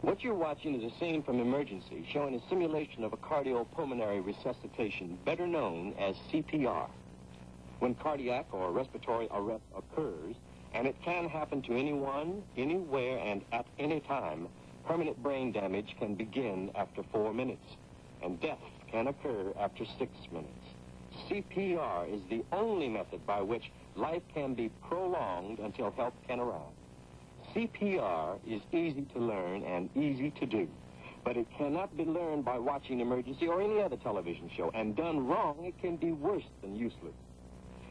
What you're watching is a scene from Emergency showing a simulation of a cardiopulmonary resuscitation, better known as CPR. When cardiac or respiratory arrest occurs, and it can happen to anyone, anywhere, and at any time, permanent brain damage can begin after four minutes, and death can occur after six minutes. CPR is the only method by which life can be prolonged until help can arrive. CPR is easy to learn and easy to do, but it cannot be learned by watching Emergency or any other television show, and done wrong, it can be worse than useless.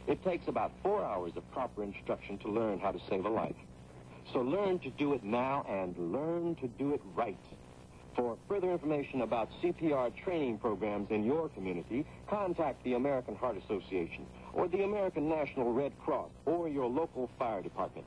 It takes about four hours of proper instruction to learn how to save a life. So learn to do it now and learn to do it right. For further information about CPR training programs in your community, contact the American Heart Association or the American National Red Cross or your local fire department.